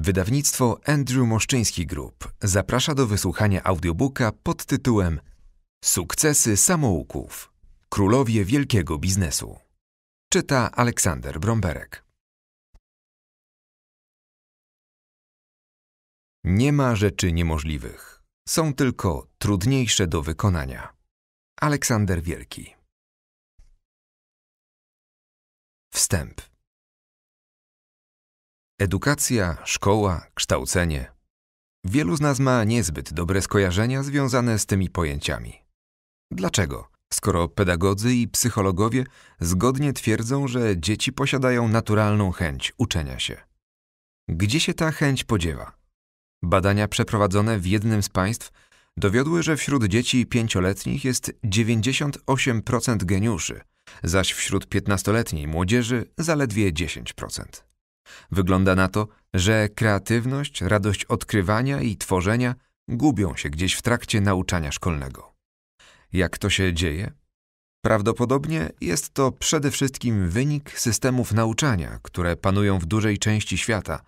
Wydawnictwo Andrew Moszczyński Group zaprasza do wysłuchania audiobooka pod tytułem Sukcesy samouków. Królowie wielkiego biznesu. Czyta Aleksander Bromberek. Nie ma rzeczy niemożliwych. Są tylko trudniejsze do wykonania. Aleksander Wielki. Wstęp. Edukacja, szkoła, kształcenie. Wielu z nas ma niezbyt dobre skojarzenia związane z tymi pojęciami. Dlaczego? Skoro pedagodzy i psychologowie zgodnie twierdzą, że dzieci posiadają naturalną chęć uczenia się. Gdzie się ta chęć podziewa? Badania przeprowadzone w jednym z państw dowiodły, że wśród dzieci pięcioletnich jest 98% geniuszy, zaś wśród piętnastoletniej młodzieży zaledwie 10%. Wygląda na to, że kreatywność, radość odkrywania i tworzenia gubią się gdzieś w trakcie nauczania szkolnego. Jak to się dzieje? Prawdopodobnie jest to przede wszystkim wynik systemów nauczania, które panują w dużej części świata,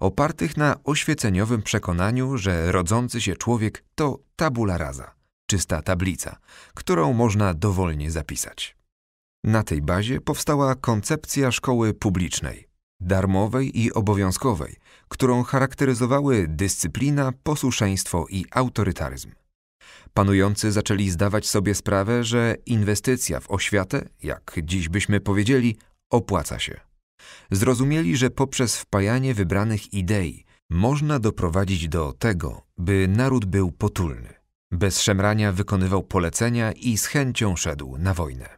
opartych na oświeceniowym przekonaniu, że rodzący się człowiek to tabula rasa, czysta tablica, którą można dowolnie zapisać. Na tej bazie powstała koncepcja szkoły publicznej, darmowej i obowiązkowej, którą charakteryzowały dyscyplina, posłuszeństwo i autorytaryzm. Panujący zaczęli zdawać sobie sprawę, że inwestycja w oświatę, jak dziś byśmy powiedzieli, opłaca się. Zrozumieli, że poprzez wpajanie wybranych idei można doprowadzić do tego, by naród był potulny, bez szemrania wykonywał polecenia i z chęcią szedł na wojnę.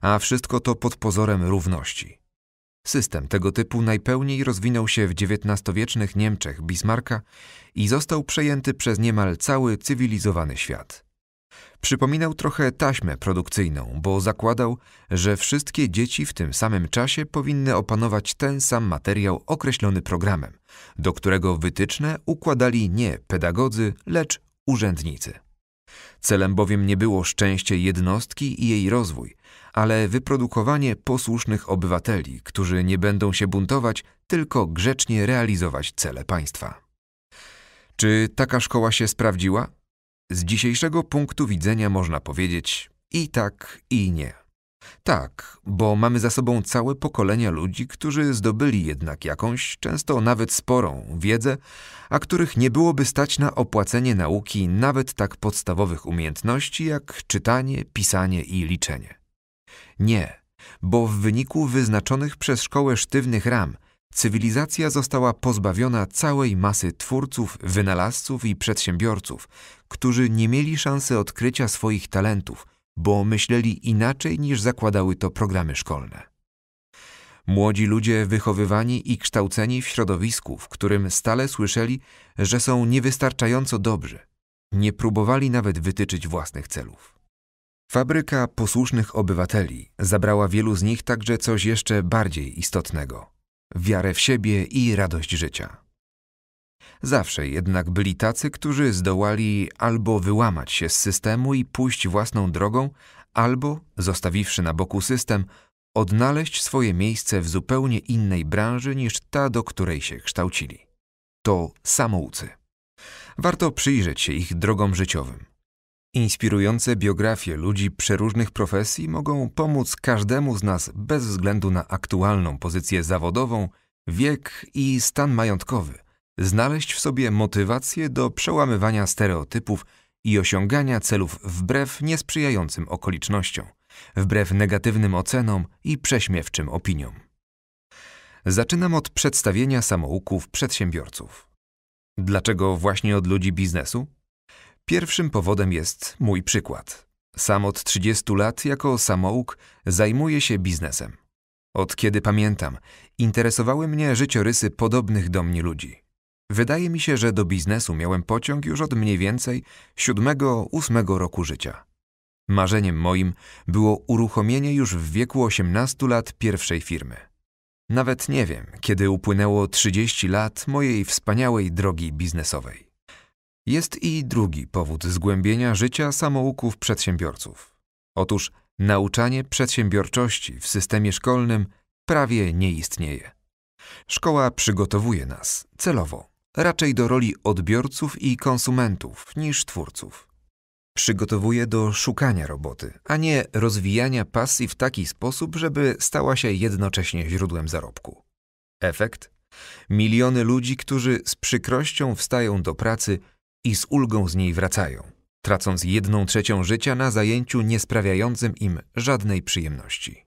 A wszystko to pod pozorem równości – System tego typu najpełniej rozwinął się w XIX-wiecznych Niemczech Bismarcka i został przejęty przez niemal cały cywilizowany świat. Przypominał trochę taśmę produkcyjną, bo zakładał, że wszystkie dzieci w tym samym czasie powinny opanować ten sam materiał określony programem, do którego wytyczne układali nie pedagodzy, lecz urzędnicy. Celem bowiem nie było szczęście jednostki i jej rozwój, ale wyprodukowanie posłusznych obywateli, którzy nie będą się buntować, tylko grzecznie realizować cele państwa. Czy taka szkoła się sprawdziła? Z dzisiejszego punktu widzenia można powiedzieć i tak, i nie. Tak, bo mamy za sobą całe pokolenia ludzi, którzy zdobyli jednak jakąś, często nawet sporą, wiedzę, a których nie byłoby stać na opłacenie nauki nawet tak podstawowych umiejętności jak czytanie, pisanie i liczenie. Nie, bo w wyniku wyznaczonych przez szkołę sztywnych ram cywilizacja została pozbawiona całej masy twórców, wynalazców i przedsiębiorców, którzy nie mieli szansy odkrycia swoich talentów – bo myśleli inaczej niż zakładały to programy szkolne. Młodzi ludzie wychowywani i kształceni w środowisku, w którym stale słyszeli, że są niewystarczająco dobrzy, nie próbowali nawet wytyczyć własnych celów. Fabryka posłusznych obywateli zabrała wielu z nich także coś jeszcze bardziej istotnego wiarę w siebie i radość życia. Zawsze jednak byli tacy, którzy zdołali albo wyłamać się z systemu i pójść własną drogą, albo, zostawiwszy na boku system, odnaleźć swoje miejsce w zupełnie innej branży niż ta, do której się kształcili. To samoucy. Warto przyjrzeć się ich drogom życiowym. Inspirujące biografie ludzi przeróżnych profesji mogą pomóc każdemu z nas bez względu na aktualną pozycję zawodową, wiek i stan majątkowy znaleźć w sobie motywację do przełamywania stereotypów i osiągania celów wbrew niesprzyjającym okolicznościom, wbrew negatywnym ocenom i prześmiewczym opiniom. Zaczynam od przedstawienia samouków przedsiębiorców. Dlaczego właśnie od ludzi biznesu? Pierwszym powodem jest mój przykład. Sam od 30 lat jako samouk zajmuję się biznesem. Od kiedy pamiętam, interesowały mnie życiorysy podobnych do mnie ludzi. Wydaje mi się, że do biznesu miałem pociąg już od mniej więcej siódmego, ósmego roku życia. Marzeniem moim było uruchomienie już w wieku 18 lat pierwszej firmy. Nawet nie wiem, kiedy upłynęło 30 lat mojej wspaniałej drogi biznesowej. Jest i drugi powód zgłębienia życia samouków przedsiębiorców. Otóż nauczanie przedsiębiorczości w systemie szkolnym prawie nie istnieje. Szkoła przygotowuje nas celowo, raczej do roli odbiorców i konsumentów niż twórców. Przygotowuje do szukania roboty, a nie rozwijania pasji w taki sposób, żeby stała się jednocześnie źródłem zarobku. Efekt? Miliony ludzi, którzy z przykrością wstają do pracy i z ulgą z niej wracają, tracąc jedną trzecią życia na zajęciu niesprawiającym im żadnej przyjemności.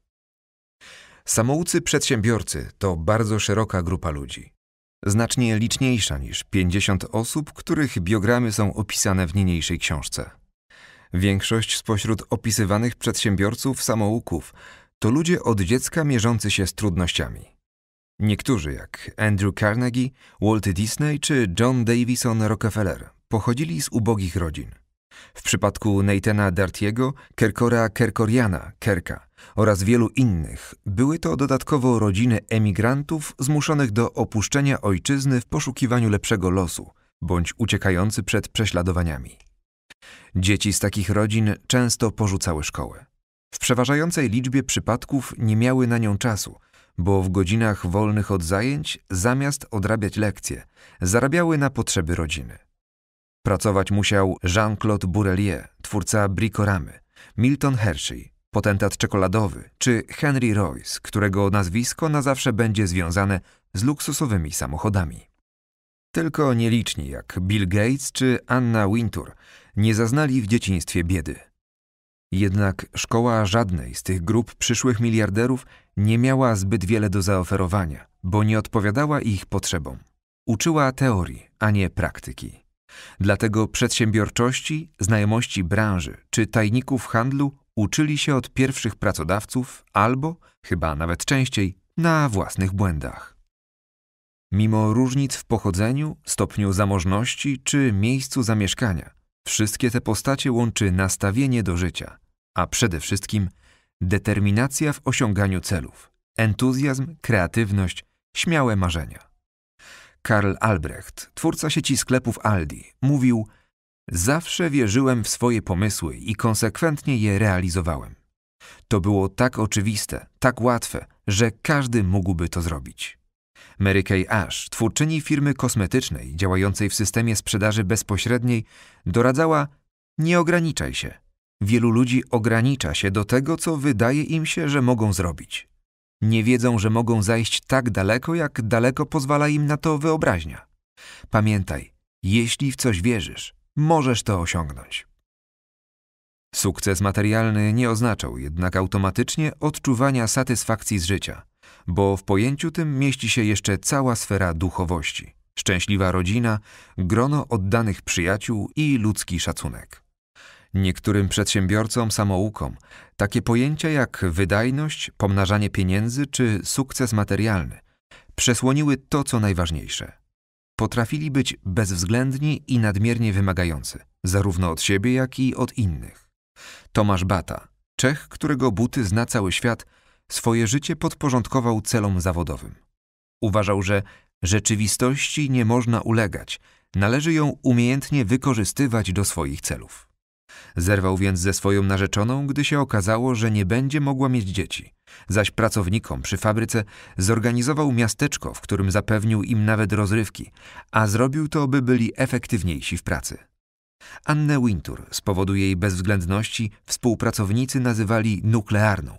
Samoucy przedsiębiorcy to bardzo szeroka grupa ludzi. Znacznie liczniejsza niż 50 osób, których biogramy są opisane w niniejszej książce. Większość spośród opisywanych przedsiębiorców samouków to ludzie od dziecka mierzący się z trudnościami. Niektórzy, jak Andrew Carnegie, Walt Disney czy John Davison Rockefeller, pochodzili z ubogich rodzin. W przypadku Nathana Dartiego, Kerkora Kerkoriana, Kerka oraz wielu innych były to dodatkowo rodziny emigrantów zmuszonych do opuszczenia ojczyzny w poszukiwaniu lepszego losu bądź uciekający przed prześladowaniami. Dzieci z takich rodzin często porzucały szkołę. W przeważającej liczbie przypadków nie miały na nią czasu, bo w godzinach wolnych od zajęć, zamiast odrabiać lekcje, zarabiały na potrzeby rodziny. Pracować musiał Jean-Claude Bourrelier, twórca Bricoramy, Milton Hershey, potentat czekoladowy, czy Henry Royce, którego nazwisko na zawsze będzie związane z luksusowymi samochodami. Tylko nieliczni jak Bill Gates czy Anna Wintour nie zaznali w dzieciństwie biedy. Jednak szkoła żadnej z tych grup przyszłych miliarderów nie miała zbyt wiele do zaoferowania, bo nie odpowiadała ich potrzebom. Uczyła teorii, a nie praktyki. Dlatego przedsiębiorczości, znajomości branży czy tajników handlu uczyli się od pierwszych pracodawców albo, chyba nawet częściej, na własnych błędach. Mimo różnic w pochodzeniu, stopniu zamożności czy miejscu zamieszkania, wszystkie te postacie łączy nastawienie do życia, a przede wszystkim determinacja w osiąganiu celów, entuzjazm, kreatywność, śmiałe marzenia. Karl Albrecht, twórca sieci sklepów Aldi, mówił: Zawsze wierzyłem w swoje pomysły i konsekwentnie je realizowałem. To było tak oczywiste, tak łatwe, że każdy mógłby to zrobić. Mary Kay Ash, twórczyni firmy kosmetycznej działającej w systemie sprzedaży bezpośredniej, doradzała: Nie ograniczaj się. Wielu ludzi ogranicza się do tego, co wydaje im się, że mogą zrobić. Nie wiedzą, że mogą zajść tak daleko, jak daleko pozwala im na to wyobraźnia. Pamiętaj, jeśli w coś wierzysz, możesz to osiągnąć. Sukces materialny nie oznaczał jednak automatycznie odczuwania satysfakcji z życia, bo w pojęciu tym mieści się jeszcze cała sfera duchowości, szczęśliwa rodzina, grono oddanych przyjaciół i ludzki szacunek. Niektórym przedsiębiorcom, samoukom takie pojęcia jak wydajność, pomnażanie pieniędzy czy sukces materialny przesłoniły to, co najważniejsze. Potrafili być bezwzględni i nadmiernie wymagający, zarówno od siebie, jak i od innych. Tomasz Bata, Czech, którego buty zna cały świat, swoje życie podporządkował celom zawodowym. Uważał, że rzeczywistości nie można ulegać, należy ją umiejętnie wykorzystywać do swoich celów. Zerwał więc ze swoją narzeczoną, gdy się okazało, że nie będzie mogła mieć dzieci. Zaś pracownikom przy fabryce zorganizował miasteczko, w którym zapewnił im nawet rozrywki, a zrobił to, by byli efektywniejsi w pracy. Annę Wintour z powodu jej bezwzględności współpracownicy nazywali nuklearną,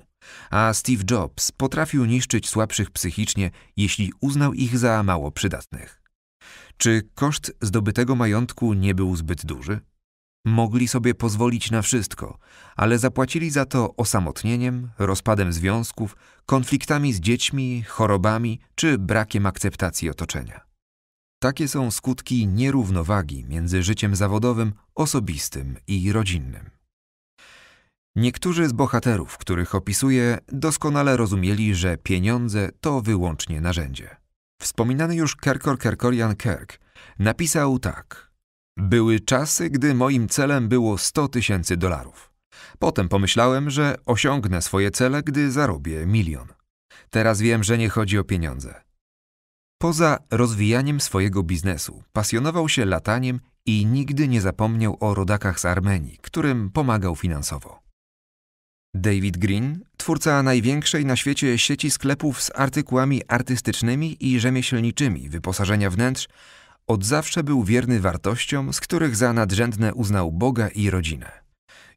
a Steve Jobs potrafił niszczyć słabszych psychicznie, jeśli uznał ich za mało przydatnych. Czy koszt zdobytego majątku nie był zbyt duży? Mogli sobie pozwolić na wszystko, ale zapłacili za to osamotnieniem, rozpadem związków, konfliktami z dziećmi, chorobami czy brakiem akceptacji otoczenia. Takie są skutki nierównowagi między życiem zawodowym, osobistym i rodzinnym. Niektórzy z bohaterów, których opisuję, doskonale rozumieli, że pieniądze to wyłącznie narzędzie. Wspominany już Kerkor Kerkorian Kerk napisał tak – były czasy, gdy moim celem było 100 tysięcy dolarów. Potem pomyślałem, że osiągnę swoje cele, gdy zarobię milion. Teraz wiem, że nie chodzi o pieniądze. Poza rozwijaniem swojego biznesu, pasjonował się lataniem i nigdy nie zapomniał o rodakach z Armenii, którym pomagał finansowo. David Green, twórca największej na świecie sieci sklepów z artykułami artystycznymi i rzemieślniczymi wyposażenia wnętrz, od zawsze był wierny wartościom, z których za nadrzędne uznał Boga i rodzinę.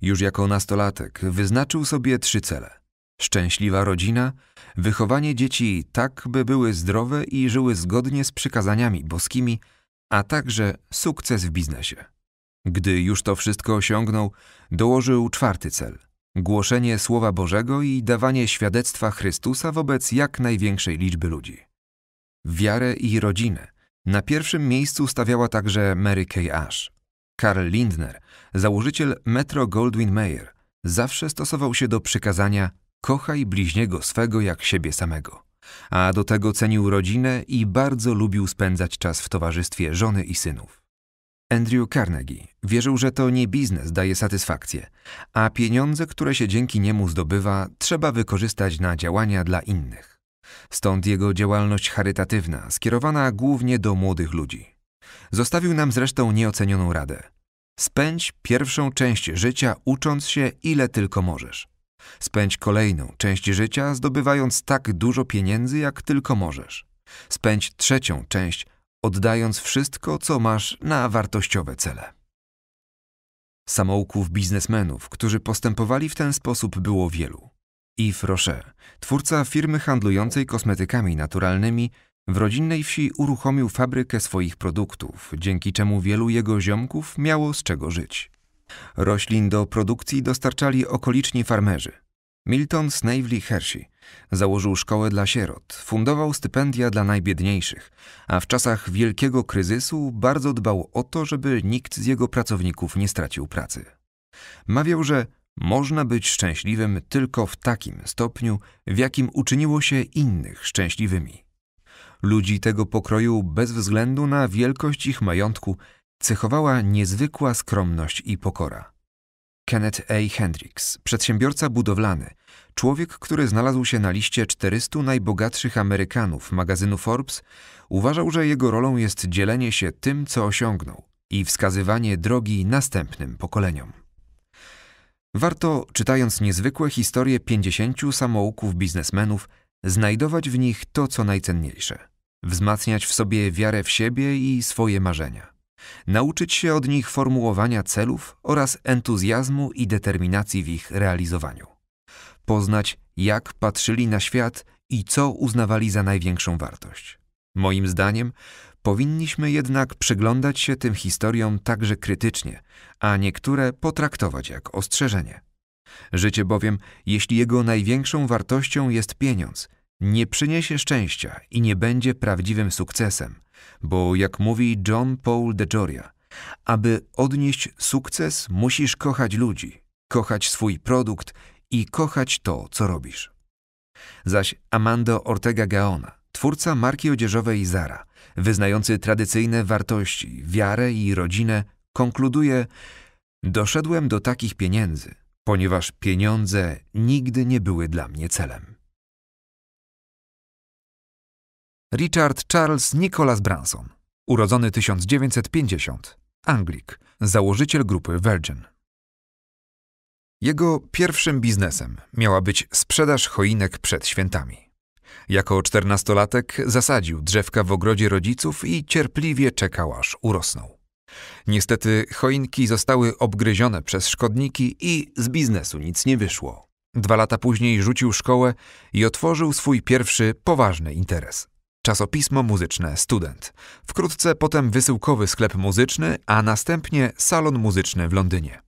Już jako nastolatek wyznaczył sobie trzy cele: szczęśliwa rodzina, wychowanie dzieci tak, by były zdrowe i żyły zgodnie z przykazaniami boskimi, a także sukces w biznesie. Gdy już to wszystko osiągnął, dołożył czwarty cel głoszenie Słowa Bożego i dawanie świadectwa Chrystusa wobec jak największej liczby ludzi. Wiarę i rodzinę na pierwszym miejscu stawiała także Mary Kay Ash. Karl Lindner, założyciel Metro Goldwyn Mayer, zawsze stosował się do przykazania kochaj bliźniego swego jak siebie samego. A do tego cenił rodzinę i bardzo lubił spędzać czas w towarzystwie żony i synów. Andrew Carnegie wierzył, że to nie biznes daje satysfakcję, a pieniądze, które się dzięki niemu zdobywa, trzeba wykorzystać na działania dla innych. Stąd jego działalność charytatywna, skierowana głównie do młodych ludzi. Zostawił nam zresztą nieocenioną radę. Spędź pierwszą część życia ucząc się ile tylko możesz. Spędź kolejną część życia zdobywając tak dużo pieniędzy, jak tylko możesz. Spędź trzecią część oddając wszystko, co masz na wartościowe cele. Samouków biznesmenów, którzy postępowali w ten sposób, było wielu. Yves Rocher, twórca firmy handlującej kosmetykami naturalnymi, w rodzinnej wsi uruchomił fabrykę swoich produktów, dzięki czemu wielu jego ziomków miało z czego żyć. Roślin do produkcji dostarczali okoliczni farmerzy. Milton Snavely Hershey założył szkołę dla sierot, fundował stypendia dla najbiedniejszych, a w czasach wielkiego kryzysu bardzo dbał o to, żeby nikt z jego pracowników nie stracił pracy. Mawiał, że można być szczęśliwym tylko w takim stopniu, w jakim uczyniło się innych szczęśliwymi. Ludzi tego pokroju bez względu na wielkość ich majątku cechowała niezwykła skromność i pokora. Kenneth A. Hendricks, przedsiębiorca budowlany, człowiek, który znalazł się na liście 400 najbogatszych Amerykanów magazynu Forbes, uważał, że jego rolą jest dzielenie się tym, co osiągnął i wskazywanie drogi następnym pokoleniom. Warto, czytając niezwykłe historie 50 samouków biznesmenów, znajdować w nich to, co najcenniejsze, wzmacniać w sobie wiarę w siebie i swoje marzenia. Nauczyć się od nich formułowania celów oraz entuzjazmu i determinacji w ich realizowaniu, poznać, jak patrzyli na świat i co uznawali za największą wartość. Moim zdaniem, powinniśmy jednak przyglądać się tym historiom także krytycznie, a niektóre potraktować jak ostrzeżenie. Życie bowiem, jeśli jego największą wartością jest pieniądz, nie przyniesie szczęścia i nie będzie prawdziwym sukcesem, bo jak mówi John Paul de Joria, aby odnieść sukces, musisz kochać ludzi, kochać swój produkt i kochać to, co robisz. Zaś Amando Ortega Gaona, twórca marki odzieżowej Zara, wyznający tradycyjne wartości, wiarę i rodzinę, konkluduje: Doszedłem do takich pieniędzy, ponieważ pieniądze nigdy nie były dla mnie celem. Richard Charles Nicholas Branson, urodzony 1950, Anglik, założyciel grupy Virgin. Jego pierwszym biznesem miała być sprzedaż choinek przed świętami. Jako czternastolatek zasadził drzewka w ogrodzie rodziców i cierpliwie czekał aż urosną. Niestety choinki zostały obgryzione przez szkodniki i z biznesu nic nie wyszło. Dwa lata później rzucił szkołę i otworzył swój pierwszy poważny interes czasopismo muzyczne Student, wkrótce potem wysyłkowy sklep muzyczny, a następnie salon muzyczny w Londynie.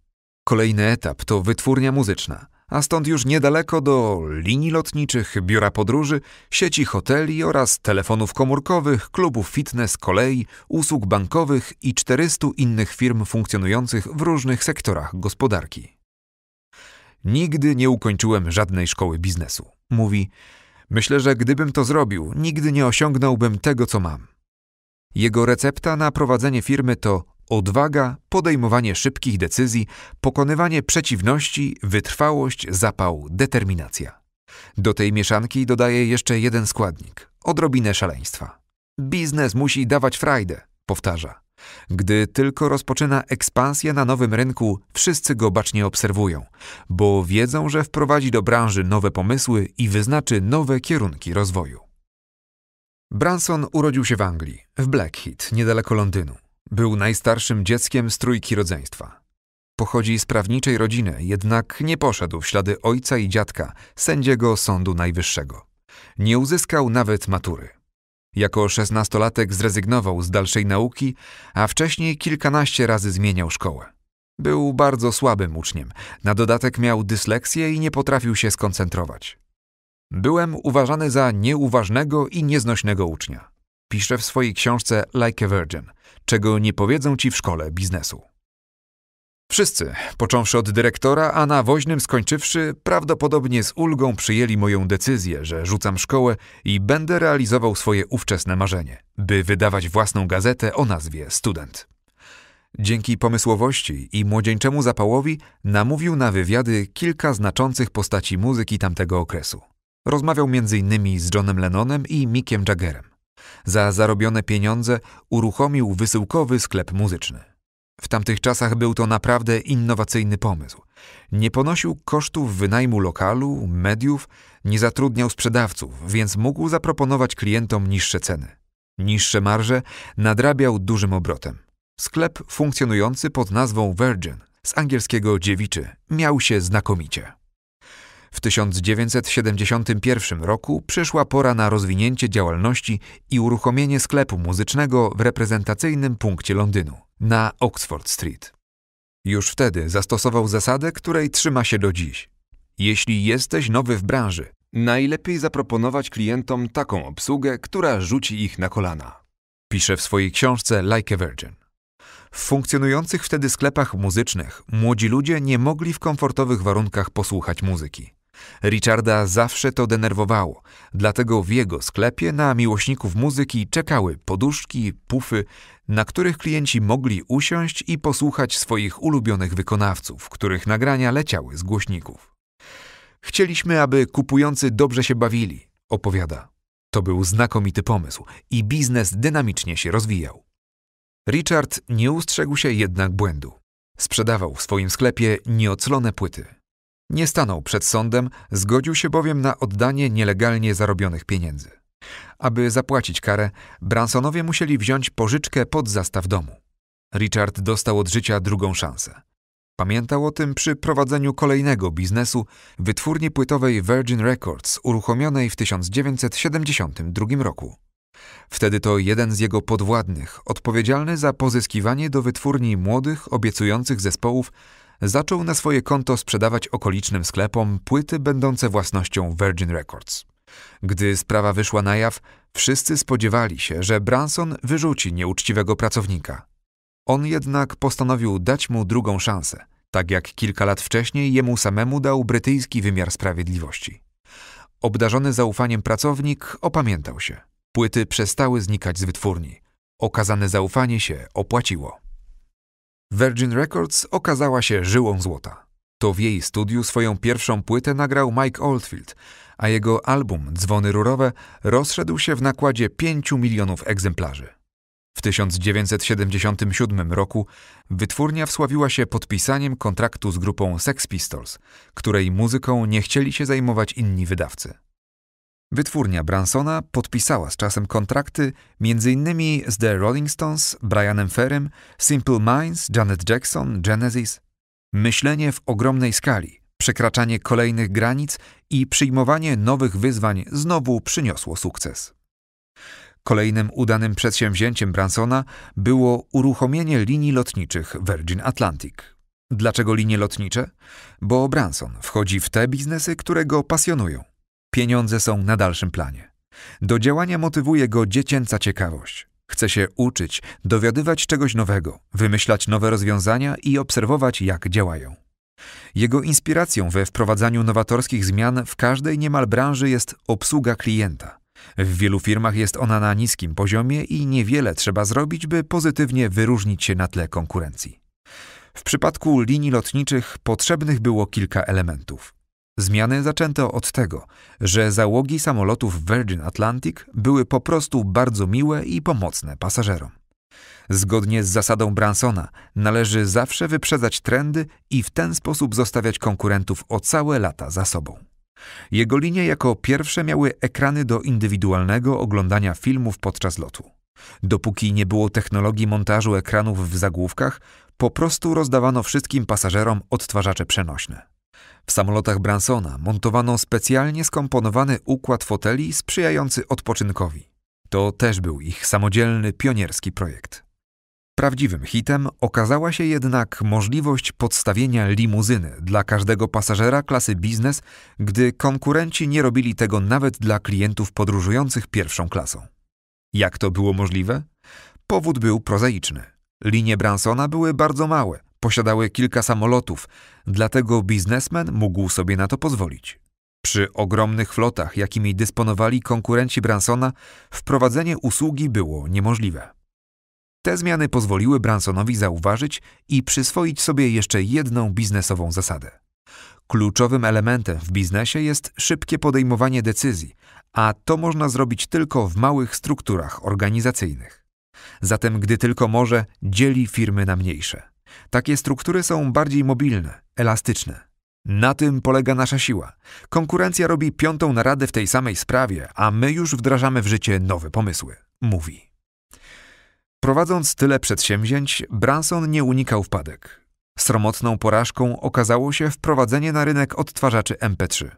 Kolejny etap to wytwórnia muzyczna, a stąd już niedaleko do linii lotniczych, biura podróży, sieci hoteli oraz telefonów komórkowych, klubów fitness, kolei, usług bankowych i 400 innych firm funkcjonujących w różnych sektorach gospodarki. Nigdy nie ukończyłem żadnej szkoły biznesu. Mówi, Myślę, że gdybym to zrobił, nigdy nie osiągnąłbym tego, co mam. Jego recepta na prowadzenie firmy to odwaga, podejmowanie szybkich decyzji, pokonywanie przeciwności, wytrwałość, zapał, determinacja. Do tej mieszanki dodaje jeszcze jeden składnik odrobinę szaleństwa. Biznes musi dawać frajdę, powtarza. Gdy tylko rozpoczyna ekspansję na nowym rynku, wszyscy go bacznie obserwują, bo wiedzą, że wprowadzi do branży nowe pomysły i wyznaczy nowe kierunki rozwoju. Branson urodził się w Anglii, w Blackheath, niedaleko Londynu. Był najstarszym dzieckiem z trójki rodzeństwa. Pochodzi z prawniczej rodziny, jednak nie poszedł w ślady ojca i dziadka, sędziego Sądu Najwyższego. Nie uzyskał nawet matury. Jako szesnastolatek zrezygnował z dalszej nauki, a wcześniej kilkanaście razy zmieniał szkołę. Był bardzo słabym uczniem, na dodatek miał dysleksję i nie potrafił się skoncentrować. Byłem uważany za nieuważnego i nieznośnego ucznia. Pisze w swojej książce Like a Virgin, czego nie powiedzą ci w szkole biznesu. Wszyscy, począwszy od dyrektora, a na woźnym skończywszy, prawdopodobnie z ulgą przyjęli moją decyzję, że rzucam szkołę i będę realizował swoje ówczesne marzenie, by wydawać własną gazetę o nazwie Student. Dzięki pomysłowości i młodzieńczemu zapałowi namówił na wywiady kilka znaczących postaci muzyki tamtego okresu. Rozmawiał m.in. z Johnem Lennonem i Mickiem Jaggerem. Za zarobione pieniądze uruchomił wysyłkowy sklep muzyczny. W tamtych czasach był to naprawdę innowacyjny pomysł. Nie ponosił kosztów wynajmu lokalu, mediów, nie zatrudniał sprzedawców, więc mógł zaproponować klientom niższe ceny. Niższe marże nadrabiał dużym obrotem. Sklep funkcjonujący pod nazwą Virgin, z angielskiego dziewiczy, miał się znakomicie. W 1971 roku przyszła pora na rozwinięcie działalności i uruchomienie sklepu muzycznego w reprezentacyjnym punkcie Londynu, na Oxford Street. Już wtedy zastosował zasadę, której trzyma się do dziś. Jeśli jesteś nowy w branży, najlepiej zaproponować klientom taką obsługę, która rzuci ich na kolana. Pisze w swojej książce Like a Virgin. W funkcjonujących wtedy sklepach muzycznych młodzi ludzie nie mogli w komfortowych warunkach posłuchać muzyki. Richarda zawsze to denerwowało, dlatego w jego sklepie na miłośników muzyki czekały poduszki, pufy, na których klienci mogli usiąść i posłuchać swoich ulubionych wykonawców, których nagrania leciały z głośników. Chcieliśmy, aby kupujący dobrze się bawili, opowiada. To był znakomity pomysł i biznes dynamicznie się rozwijał. Richard nie ustrzegł się jednak błędu. Sprzedawał w swoim sklepie nieoclone płyty. Nie stanął przed sądem, zgodził się bowiem na oddanie nielegalnie zarobionych pieniędzy. Aby zapłacić karę, Bransonowie musieli wziąć pożyczkę pod zastaw domu. Richard dostał od życia drugą szansę. Pamiętał o tym przy prowadzeniu kolejnego biznesu wytwórni płytowej Virgin Records uruchomionej w 1972 roku. Wtedy to jeden z jego podwładnych, odpowiedzialny za pozyskiwanie do wytwórni młodych, obiecujących zespołów, zaczął na swoje konto sprzedawać okolicznym sklepom płyty będące własnością Virgin Records. Gdy sprawa wyszła na jaw, wszyscy spodziewali się, że Branson wyrzuci nieuczciwego pracownika. On jednak postanowił dać mu drugą szansę, tak jak kilka lat wcześniej jemu samemu dał brytyjski wymiar sprawiedliwości. Obdarzony zaufaniem pracownik opamiętał się. Płyty przestały znikać z wytwórni. Okazane zaufanie się opłaciło. Virgin Records okazała się żyłą złota. To w jej studiu swoją pierwszą płytę nagrał Mike Oldfield, a jego album Dzwony rurowe rozszedł się w nakładzie 5 milionów egzemplarzy. W 1977 roku wytwórnia wsławiła się podpisaniem kontraktu z grupą Sex Pistols, której muzyką nie chcieli się zajmować inni wydawcy. Wytwórnia Bransona podpisała z czasem kontrakty m.in. z The Rolling Stones, Brianem Ferrym, Simple Minds, Janet Jackson, Genesis. Myślenie w ogromnej skali, przekraczanie kolejnych granic i przyjmowanie nowych wyzwań znowu przyniosło sukces. Kolejnym udanym przedsięwzięciem Bransona było uruchomienie linii lotniczych Virgin Atlantic. Dlaczego linie lotnicze? Bo Branson wchodzi w te biznesy, które go pasjonują Pieniądze są na dalszym planie. Do działania motywuje go dziecięca ciekawość. Chce się uczyć, dowiadywać czegoś nowego, wymyślać nowe rozwiązania i obserwować, jak działają. Jego inspiracją we wprowadzaniu nowatorskich zmian w każdej niemal branży jest obsługa klienta. W wielu firmach jest ona na niskim poziomie i niewiele trzeba zrobić, by pozytywnie wyróżnić się na tle konkurencji. W przypadku linii lotniczych potrzebnych było kilka elementów. Zmiany zaczęto od tego, że załogi samolotów Virgin Atlantic były po prostu bardzo miłe i pomocne pasażerom. Zgodnie z zasadą Bransona należy zawsze wyprzedzać trendy i w ten sposób zostawiać konkurentów o całe lata za sobą. Jego linie jako pierwsze miały ekrany do indywidualnego oglądania filmów podczas lotu. Dopóki nie było technologii montażu ekranów w zagłówkach, po prostu rozdawano wszystkim pasażerom odtwarzacze przenośne. W samolotach Bransona montowano specjalnie skomponowany układ foteli sprzyjający odpoczynkowi. To też był ich samodzielny, pionierski projekt. Prawdziwym hitem okazała się jednak możliwość podstawienia limuzyny dla każdego pasażera klasy biznes, gdy konkurenci nie robili tego nawet dla klientów podróżujących pierwszą klasą. Jak to było możliwe? Powód był prozaiczny. Linie Bransona były bardzo małe, posiadały kilka samolotów, dlatego biznesmen mógł sobie na to pozwolić. Przy ogromnych flotach, jakimi dysponowali konkurenci Bransona, wprowadzenie usługi było niemożliwe. Te zmiany pozwoliły Bransonowi zauważyć i przyswoić sobie jeszcze jedną biznesową zasadę. Kluczowym elementem w biznesie jest szybkie podejmowanie decyzji, a to można zrobić tylko w małych strukturach organizacyjnych. Zatem, gdy tylko może, dzieli firmy na mniejsze. Takie struktury są bardziej mobilne, elastyczne. Na tym polega nasza siła. Konkurencja robi piątą naradę w tej samej sprawie, a my już wdrażamy w życie nowe pomysły, mówi. Prowadząc tyle przedsięwzięć, Branson nie unikał wpadek. Sromotną porażką okazało się wprowadzenie na rynek odtwarzaczy MP3.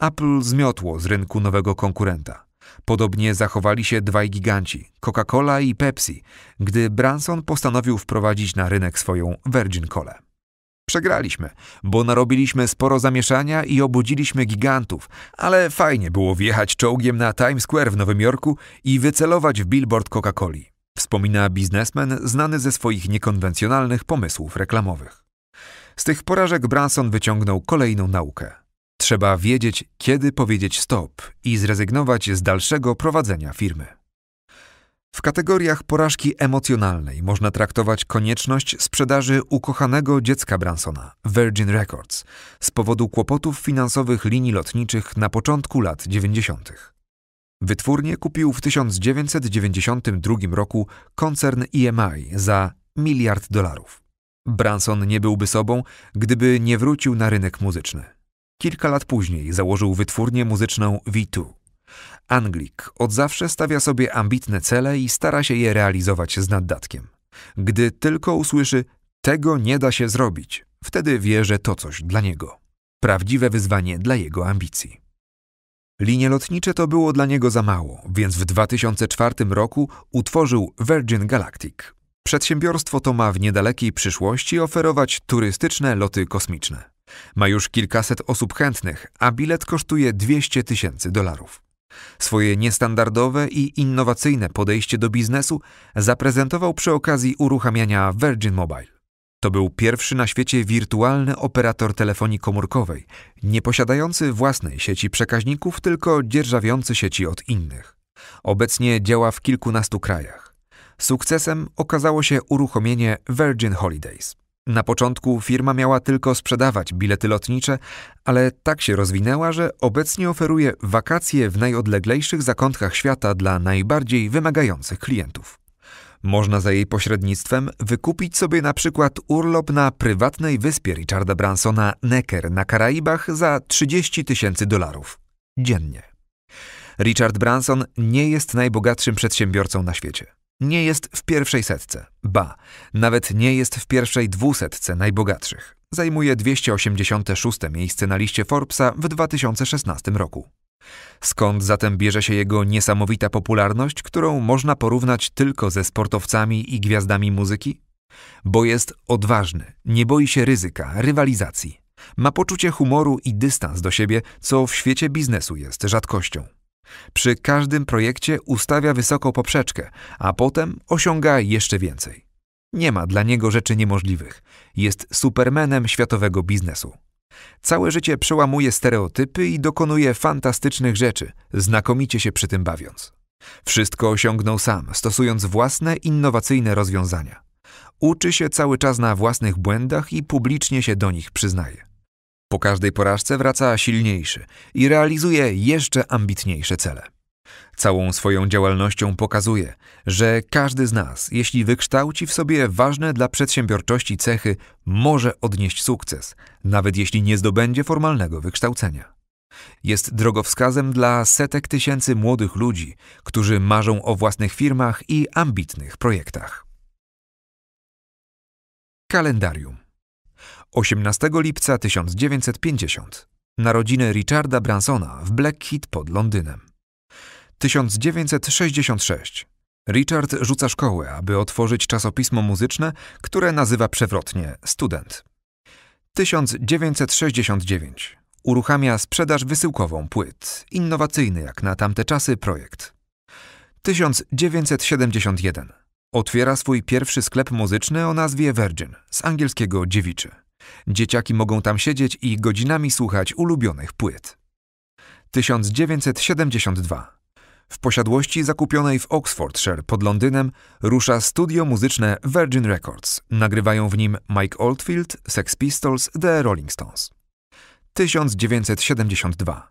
Apple zmiotło z rynku nowego konkurenta. Podobnie zachowali się dwaj giganci, Coca-Cola i Pepsi, gdy Branson postanowił wprowadzić na rynek swoją Virgin Cola. Przegraliśmy, bo narobiliśmy sporo zamieszania i obudziliśmy gigantów, ale fajnie było wjechać czołgiem na Times Square w Nowym Jorku i wycelować w billboard Coca-Coli. Wspomina biznesmen znany ze swoich niekonwencjonalnych pomysłów reklamowych. Z tych porażek Branson wyciągnął kolejną naukę. Trzeba wiedzieć, kiedy powiedzieć stop i zrezygnować z dalszego prowadzenia firmy. W kategoriach porażki emocjonalnej można traktować konieczność sprzedaży ukochanego dziecka Bransona, Virgin Records, z powodu kłopotów finansowych linii lotniczych na początku lat 90. Wytwórnię kupił w 1992 roku koncern EMI za miliard dolarów. Branson nie byłby sobą, gdyby nie wrócił na rynek muzyczny. Kilka lat później założył wytwórnię muzyczną V2. Anglik od zawsze stawia sobie ambitne cele i stara się je realizować z naddatkiem. Gdy tylko usłyszy, tego nie da się zrobić, wtedy wie, że to coś dla niego. Prawdziwe wyzwanie dla jego ambicji. Linie lotnicze to było dla niego za mało, więc w 2004 roku utworzył Virgin Galactic. Przedsiębiorstwo to ma w niedalekiej przyszłości oferować turystyczne loty kosmiczne. Ma już kilkaset osób chętnych, a bilet kosztuje 200 tysięcy dolarów. Swoje niestandardowe i innowacyjne podejście do biznesu zaprezentował przy okazji uruchamiania Virgin Mobile. To był pierwszy na świecie wirtualny operator telefonii komórkowej, nie posiadający własnej sieci przekaźników, tylko dzierżawiący sieci od innych. Obecnie działa w kilkunastu krajach. Sukcesem okazało się uruchomienie Virgin Holidays. Na początku firma miała tylko sprzedawać bilety lotnicze, ale tak się rozwinęła, że obecnie oferuje wakacje w najodleglejszych zakątkach świata dla najbardziej wymagających klientów. Można za jej pośrednictwem wykupić sobie na przykład urlop na prywatnej wyspie Richarda Bransona Necker na Karaibach za 30 tysięcy dolarów dziennie. Richard Branson nie jest najbogatszym przedsiębiorcą na świecie. Nie jest w pierwszej setce, ba, nawet nie jest w pierwszej dwusetce najbogatszych. Zajmuje 286 miejsce na liście Forbesa w 2016 roku. Skąd zatem bierze się jego niesamowita popularność, którą można porównać tylko ze sportowcami i gwiazdami muzyki? Bo jest odważny, nie boi się ryzyka, rywalizacji. Ma poczucie humoru i dystans do siebie, co w świecie biznesu jest rzadkością. Przy każdym projekcie ustawia wysoką poprzeczkę, a potem osiąga jeszcze więcej. Nie ma dla niego rzeczy niemożliwych. Jest supermenem światowego biznesu. Całe życie przełamuje stereotypy i dokonuje fantastycznych rzeczy, znakomicie się przy tym bawiąc. Wszystko osiągnął sam, stosując własne innowacyjne rozwiązania. Uczy się cały czas na własnych błędach i publicznie się do nich przyznaje. Po każdej porażce wraca silniejszy i realizuje jeszcze ambitniejsze cele. Całą swoją działalnością pokazuje, że każdy z nas, jeśli wykształci w sobie ważne dla przedsiębiorczości cechy, może odnieść sukces, nawet jeśli nie zdobędzie formalnego wykształcenia. Jest drogowskazem dla setek tysięcy młodych ludzi, którzy marzą o własnych firmach i ambitnych projektach. Kalendarium 18 lipca 1950 Narodziny Richarda Bransona w Blackheath pod Londynem 1966 Richard rzuca szkołę, aby otworzyć czasopismo muzyczne, które nazywa przewrotnie Student. 1969 uruchamia sprzedaż wysyłkową płyt, innowacyjny jak na tamte czasy projekt. 1971 otwiera swój pierwszy sklep muzyczny o nazwie Virgin, z angielskiego dziewiczy. Dzieciaki mogą tam siedzieć i godzinami słuchać ulubionych płyt. 1972 w posiadłości zakupionej w Oxfordshire pod Londynem rusza studio muzyczne Virgin Records. Nagrywają w nim Mike Oldfield, Sex Pistols, The Rolling Stones. 1972.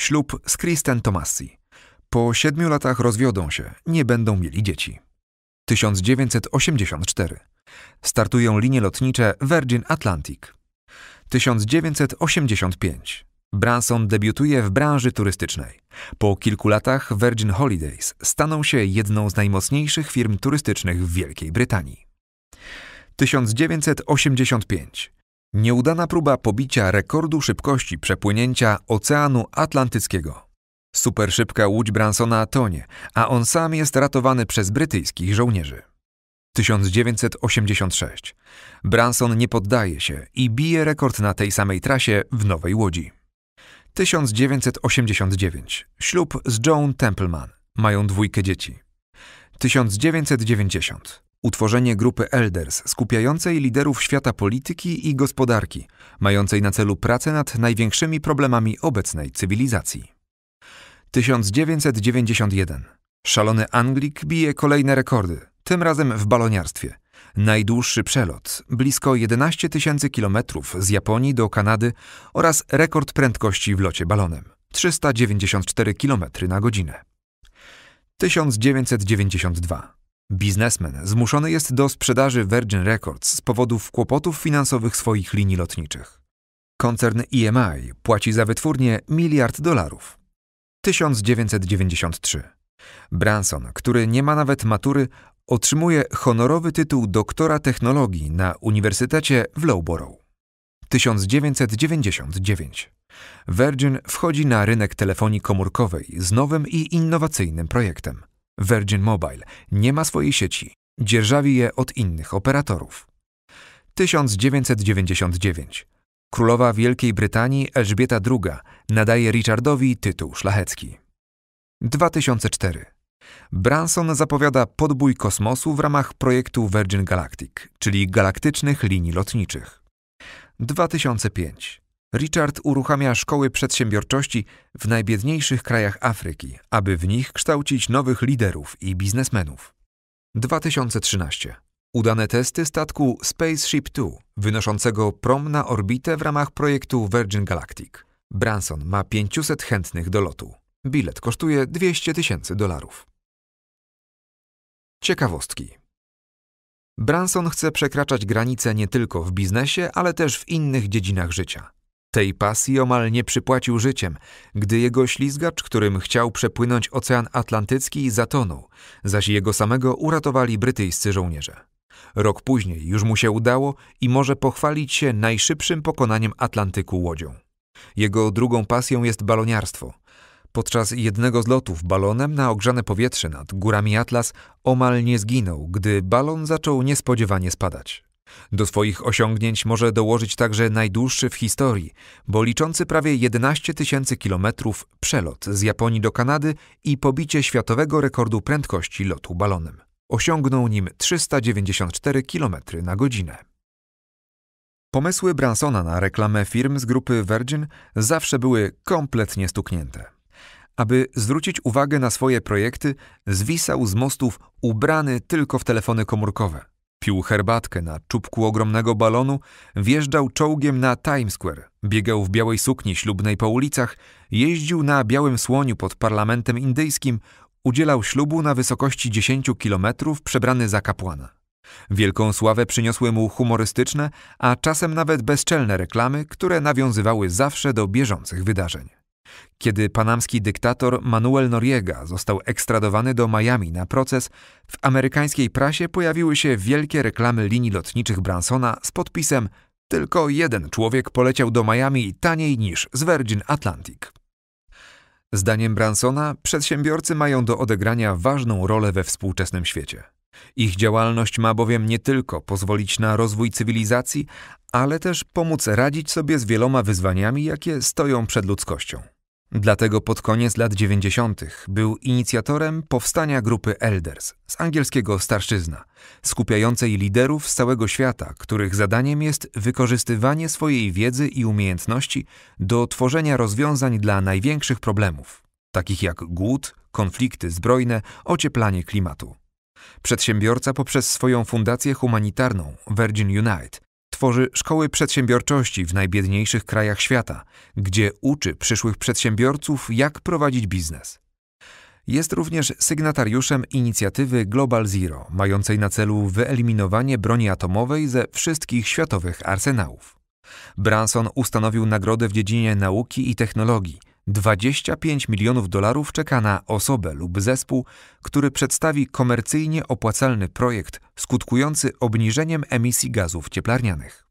Ślub z Kristen Tomassi. Po siedmiu latach rozwiodą się, nie będą mieli dzieci. 1984. Startują linie lotnicze Virgin Atlantic. 1985. Branson debiutuje w branży turystycznej. Po kilku latach Virgin Holidays staną się jedną z najmocniejszych firm turystycznych w Wielkiej Brytanii. 1985. Nieudana próba pobicia rekordu szybkości przepłynięcia Oceanu Atlantyckiego. Superszybka łódź Bransona tonie, a on sam jest ratowany przez brytyjskich żołnierzy. 1986. Branson nie poddaje się i bije rekord na tej samej trasie w nowej łodzi. 1989. Ślub z Joan Templeman. Mają dwójkę dzieci. 1990. Utworzenie grupy Elders skupiającej liderów świata polityki i gospodarki, mającej na celu pracę nad największymi problemami obecnej cywilizacji. 1991. Szalony Anglik bije kolejne rekordy, tym razem w baloniarstwie. Najdłuższy przelot, blisko 11 tysięcy kilometrów z Japonii do Kanady oraz rekord prędkości w locie balonem 394 km na godzinę. 1992. Biznesmen zmuszony jest do sprzedaży Virgin Records z powodów kłopotów finansowych swoich linii lotniczych. Koncern EMI płaci za wytwórnię miliard dolarów. 1993. Branson, który nie ma nawet matury, otrzymuje honorowy tytuł doktora technologii na Uniwersytecie w Loughborough. 1999. Virgin wchodzi na rynek telefonii komórkowej z nowym i innowacyjnym projektem. Virgin Mobile nie ma swojej sieci, dzierżawi je od innych operatorów. 1999. Królowa Wielkiej Brytanii Elżbieta II nadaje Richardowi tytuł szlachecki. 2004. Branson zapowiada podbój kosmosu w ramach projektu Virgin Galactic, czyli galaktycznych linii lotniczych. 2005. Richard uruchamia szkoły przedsiębiorczości w najbiedniejszych krajach Afryki, aby w nich kształcić nowych liderów i biznesmenów. 2013. Udane testy statku Spaceship Two, wynoszącego prom na orbitę w ramach projektu Virgin Galactic. Branson ma 500 chętnych do lotu. Bilet kosztuje 200 tysięcy dolarów. Ciekawostki. Branson chce przekraczać granice nie tylko w biznesie, ale też w innych dziedzinach życia. Tej pasji omal nie przypłacił życiem, gdy jego ślizgacz, którym chciał przepłynąć Ocean Atlantycki, zatonął, zaś jego samego uratowali brytyjscy żołnierze. Rok później już mu się udało i może pochwalić się najszybszym pokonaniem Atlantyku łodzią. Jego drugą pasją jest baloniarstwo. Podczas jednego z lotów balonem na ogrzane powietrze nad górami Atlas omal nie zginął, gdy balon zaczął niespodziewanie spadać. Do swoich osiągnięć może dołożyć także najdłuższy w historii, bo liczący prawie 11 tysięcy kilometrów przelot z Japonii do Kanady i pobicie światowego rekordu prędkości lotu balonem. Osiągnął nim 394 km na godzinę. Pomysły Bransona na reklamę firm z grupy Virgin zawsze były kompletnie stuknięte. Aby zwrócić uwagę na swoje projekty, zwisał z mostów ubrany tylko w telefony komórkowe. Pił herbatkę na czubku ogromnego balonu, wjeżdżał czołgiem na Times Square, biegał w białej sukni ślubnej po ulicach, jeździł na białym słoniu pod parlamentem indyjskim, udzielał ślubu na wysokości 10 kilometrów przebrany za kapłana. Wielką sławę przyniosły mu humorystyczne, a czasem nawet bezczelne reklamy, które nawiązywały zawsze do bieżących wydarzeń. Kiedy panamski dyktator Manuel Noriega został ekstradowany do Miami na proces, w amerykańskiej prasie pojawiły się wielkie reklamy linii lotniczych Bransona z podpisem Tylko jeden człowiek poleciał do Miami taniej niż z Virgin Atlantic. Zdaniem Bransona przedsiębiorcy mają do odegrania ważną rolę we współczesnym świecie. Ich działalność ma bowiem nie tylko pozwolić na rozwój cywilizacji, ale też pomóc radzić sobie z wieloma wyzwaniami, jakie stoją przed ludzkością. Dlatego pod koniec lat 90. był inicjatorem powstania grupy Elders, z angielskiego starszyzna, skupiającej liderów z całego świata, których zadaniem jest wykorzystywanie swojej wiedzy i umiejętności do tworzenia rozwiązań dla największych problemów, takich jak głód, konflikty zbrojne, ocieplanie klimatu. Przedsiębiorca poprzez swoją fundację humanitarną Virgin Unite tworzy szkoły przedsiębiorczości w najbiedniejszych krajach świata, gdzie uczy przyszłych przedsiębiorców, jak prowadzić biznes. Jest również sygnatariuszem inicjatywy Global Zero, mającej na celu wyeliminowanie broni atomowej ze wszystkich światowych arsenałów. Branson ustanowił nagrodę w dziedzinie nauki i technologii – 25 milionów dolarów czeka na osobę lub zespół, który przedstawi komercyjnie opłacalny projekt skutkujący obniżeniem emisji gazów cieplarnianych.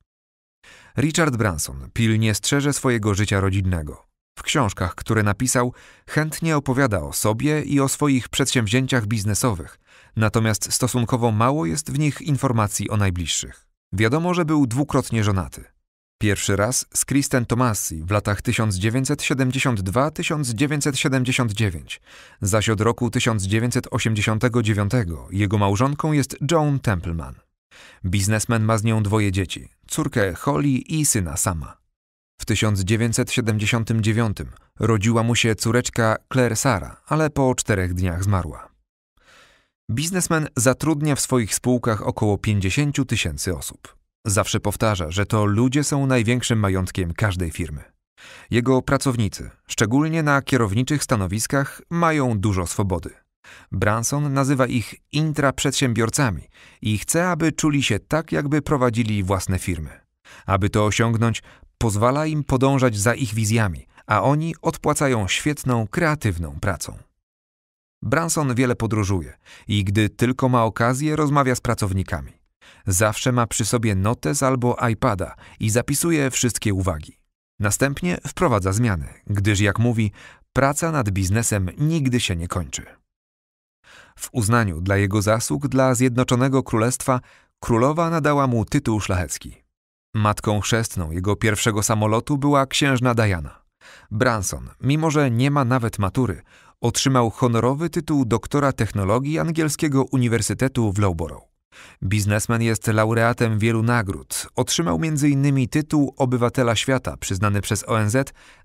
Richard Branson pilnie strzeże swojego życia rodzinnego. W książkach, które napisał, chętnie opowiada o sobie i o swoich przedsięwzięciach biznesowych, natomiast stosunkowo mało jest w nich informacji o najbliższych. Wiadomo, że był dwukrotnie żonaty. Pierwszy raz z Kristen Tomasi w latach 1972-1979, zaś od roku 1989 jego małżonką jest Joan Templeman. Biznesmen ma z nią dwoje dzieci, córkę Holly i syna Sama. W 1979 rodziła mu się córeczka Claire Sara, ale po czterech dniach zmarła. Biznesmen zatrudnia w swoich spółkach około 50 tysięcy osób. Zawsze powtarza, że to ludzie są największym majątkiem każdej firmy. Jego pracownicy, szczególnie na kierowniczych stanowiskach, mają dużo swobody. Branson nazywa ich intraprzedsiębiorcami i chce, aby czuli się tak, jakby prowadzili własne firmy. Aby to osiągnąć, pozwala im podążać za ich wizjami, a oni odpłacają świetną, kreatywną pracą. Branson wiele podróżuje i gdy tylko ma okazję, rozmawia z pracownikami. Zawsze ma przy sobie notes albo iPada i zapisuje wszystkie uwagi. Następnie wprowadza zmiany, gdyż jak mówi, praca nad biznesem nigdy się nie kończy. W uznaniu dla jego zasług dla Zjednoczonego Królestwa królowa nadała mu tytuł szlachecki. Matką chrzestną jego pierwszego samolotu była księżna Diana. Branson, mimo że nie ma nawet matury, otrzymał honorowy tytuł doktora technologii angielskiego Uniwersytetu w Loughborough. Biznesmen jest laureatem wielu nagród. Otrzymał m.in. tytuł Obywatela Świata przyznany przez ONZ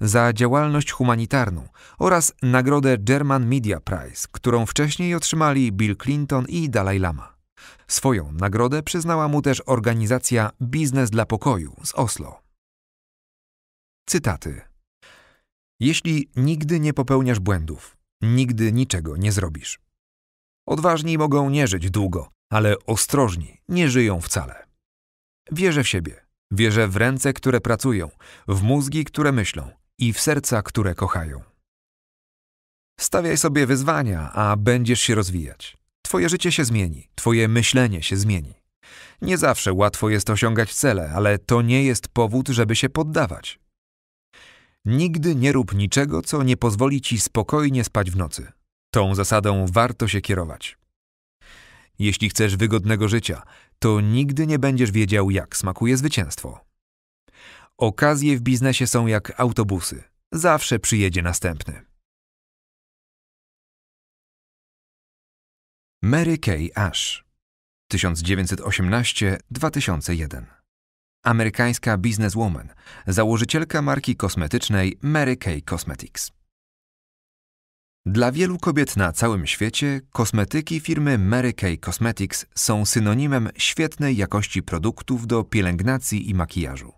za działalność humanitarną oraz nagrodę German Media Prize, którą wcześniej otrzymali Bill Clinton i Dalai Lama. Swoją nagrodę przyznała mu też organizacja Biznes dla Pokoju z Oslo. Cytaty. Jeśli nigdy nie popełniasz błędów, nigdy niczego nie zrobisz. Odważni mogą nie żyć długo, ale ostrożni nie żyją wcale. Wierzę w siebie, wierzę w ręce, które pracują, w mózgi, które myślą i w serca, które kochają. Stawiaj sobie wyzwania, a będziesz się rozwijać. Twoje życie się zmieni, twoje myślenie się zmieni. Nie zawsze łatwo jest osiągać cele, ale to nie jest powód, żeby się poddawać. Nigdy nie rób niczego, co nie pozwoli ci spokojnie spać w nocy. Tą zasadą warto się kierować. Jeśli chcesz wygodnego życia, to nigdy nie będziesz wiedział, jak smakuje zwycięstwo. Okazje w biznesie są jak autobusy. Zawsze przyjedzie następny. Mary Kay Ash 1918-2001 Amerykańska bizneswoman, założycielka marki kosmetycznej Mary Kay Cosmetics. Dla wielu kobiet na całym świecie kosmetyki firmy Mary Kay Cosmetics są synonimem świetnej jakości produktów do pielęgnacji i makijażu.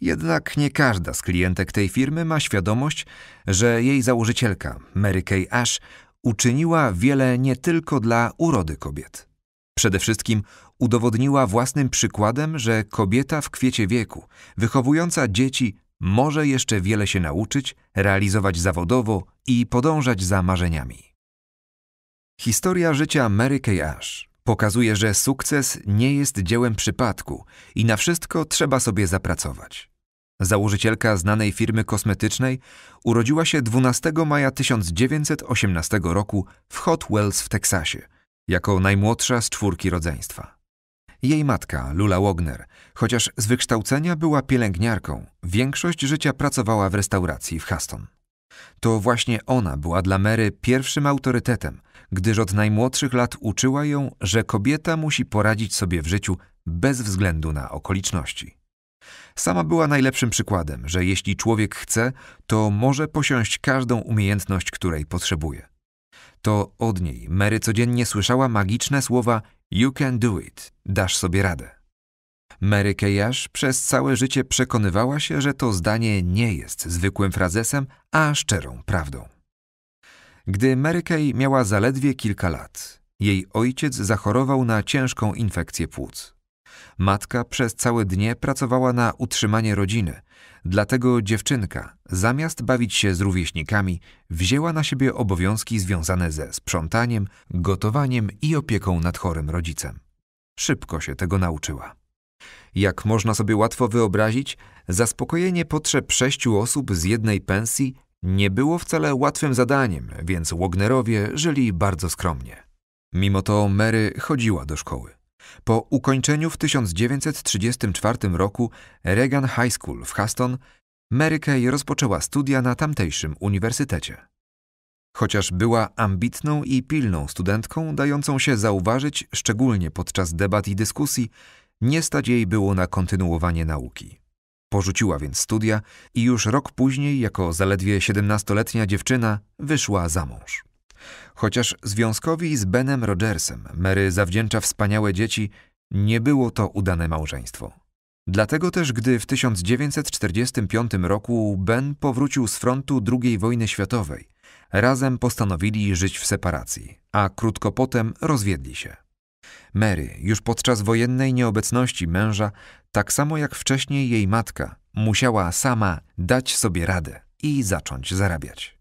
Jednak nie każda z klientek tej firmy ma świadomość, że jej założycielka, Mary Kay Ash, uczyniła wiele nie tylko dla urody kobiet. Przede wszystkim udowodniła własnym przykładem, że kobieta w kwiecie wieku, wychowująca dzieci, może jeszcze wiele się nauczyć, realizować zawodowo i podążać za marzeniami. Historia życia Mary Kay Ash pokazuje, że sukces nie jest dziełem przypadku i na wszystko trzeba sobie zapracować. Założycielka znanej firmy kosmetycznej urodziła się 12 maja 1918 roku w Hot Wells w Teksasie, jako najmłodsza z czwórki rodzeństwa. Jej matka, Lula Wagner, chociaż z wykształcenia była pielęgniarką, większość życia pracowała w restauracji w Huston. To właśnie ona była dla Mary pierwszym autorytetem, gdyż od najmłodszych lat uczyła ją, że kobieta musi poradzić sobie w życiu bez względu na okoliczności. Sama była najlepszym przykładem, że jeśli człowiek chce, to może posiąść każdą umiejętność, której potrzebuje. To od niej Mary codziennie słyszała magiczne słowa You can do it, dasz sobie radę. Mary Kejasz przez całe życie przekonywała się, że to zdanie nie jest zwykłym frazesem, a szczerą prawdą. Gdy Mary Kay miała zaledwie kilka lat, jej ojciec zachorował na ciężką infekcję płuc. Matka przez całe dnie pracowała na utrzymanie rodziny, dlatego dziewczynka, zamiast bawić się z rówieśnikami, wzięła na siebie obowiązki związane ze sprzątaniem, gotowaniem i opieką nad chorym rodzicem. Szybko się tego nauczyła. Jak można sobie łatwo wyobrazić, zaspokojenie potrzeb sześciu osób z jednej pensji nie było wcale łatwym zadaniem, więc Wagnerowie żyli bardzo skromnie. Mimo to Mary chodziła do szkoły. Po ukończeniu w 1934 roku Reagan High School w Huston, Mary Kay rozpoczęła studia na tamtejszym uniwersytecie. Chociaż była ambitną i pilną studentką, dającą się zauważyć szczególnie podczas debat i dyskusji, nie stać jej było na kontynuowanie nauki. Porzuciła więc studia i już rok później, jako zaledwie 17-letnia dziewczyna, wyszła za mąż. Chociaż związkowi z Benem Rogersem Mary zawdzięcza wspaniałe dzieci, nie było to udane małżeństwo. Dlatego też, gdy w 1945 roku Ben powrócił z frontu II wojny światowej, razem postanowili żyć w separacji, a krótko potem rozwiedli się. Mary, już podczas wojennej nieobecności męża, tak samo jak wcześniej jej matka, musiała sama dać sobie radę i zacząć zarabiać.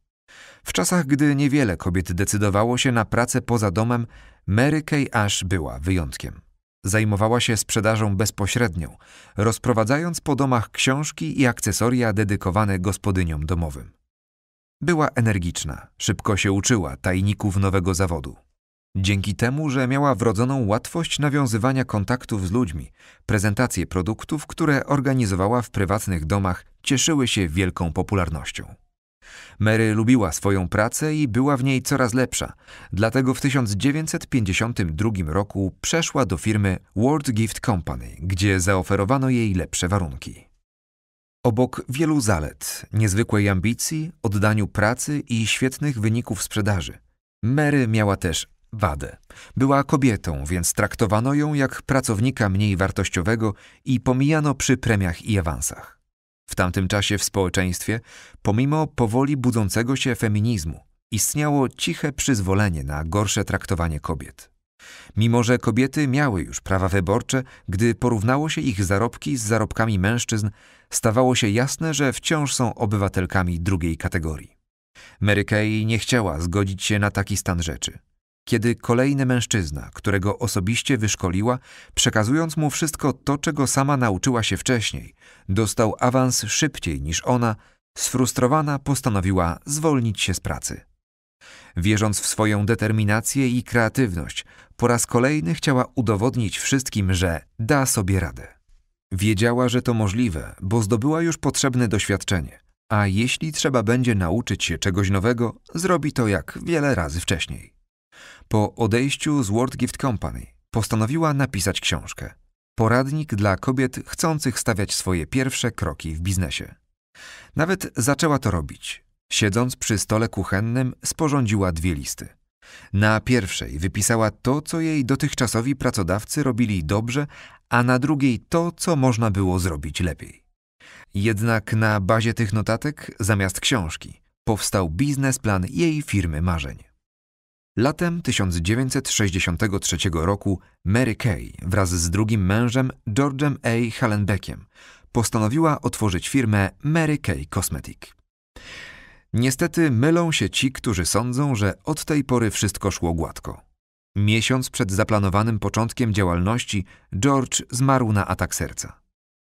W czasach, gdy niewiele kobiet decydowało się na pracę poza domem, Mary Kay Ash była wyjątkiem. Zajmowała się sprzedażą bezpośrednią, rozprowadzając po domach książki i akcesoria dedykowane gospodyniom domowym. Była energiczna, szybko się uczyła tajników nowego zawodu. Dzięki temu, że miała wrodzoną łatwość nawiązywania kontaktów z ludźmi, prezentacje produktów, które organizowała w prywatnych domach, cieszyły się wielką popularnością. Mary lubiła swoją pracę i była w niej coraz lepsza, dlatego w 1952 roku przeszła do firmy World Gift Company, gdzie zaoferowano jej lepsze warunki. Obok wielu zalet, niezwykłej ambicji, oddaniu pracy i świetnych wyników sprzedaży, Mary miała też wadę. Była kobietą, więc traktowano ją jak pracownika mniej wartościowego i pomijano przy premiach i awansach. W tamtym czasie w społeczeństwie, pomimo powoli budzącego się feminizmu, istniało ciche przyzwolenie na gorsze traktowanie kobiet. Mimo, że kobiety miały już prawa wyborcze, gdy porównało się ich zarobki z zarobkami mężczyzn, stawało się jasne, że wciąż są obywatelkami drugiej kategorii. Mary Kay nie chciała zgodzić się na taki stan rzeczy kiedy kolejny mężczyzna, którego osobiście wyszkoliła, przekazując mu wszystko to, czego sama nauczyła się wcześniej, dostał awans szybciej niż ona, sfrustrowana postanowiła zwolnić się z pracy. Wierząc w swoją determinację i kreatywność, po raz kolejny chciała udowodnić wszystkim, że da sobie radę. Wiedziała, że to możliwe, bo zdobyła już potrzebne doświadczenie, a jeśli trzeba będzie nauczyć się czegoś nowego, zrobi to jak wiele razy wcześniej. Po odejściu z World Gift Company postanowiła napisać książkę. Poradnik dla kobiet chcących stawiać swoje pierwsze kroki w biznesie. Nawet zaczęła to robić. Siedząc przy stole kuchennym, sporządziła dwie listy. Na pierwszej wypisała to, co jej dotychczasowi pracodawcy robili dobrze, a na drugiej to, co można było zrobić lepiej. Jednak na bazie tych notatek, zamiast książki, powstał biznesplan jej firmy marzeń. Latem 1963 roku Mary Kay wraz z drugim mężem, George'em A. Hallenbeckiem, postanowiła otworzyć firmę Mary Kay Cosmetic. Niestety mylą się ci, którzy sądzą, że od tej pory wszystko szło gładko. Miesiąc przed zaplanowanym początkiem działalności George zmarł na atak serca.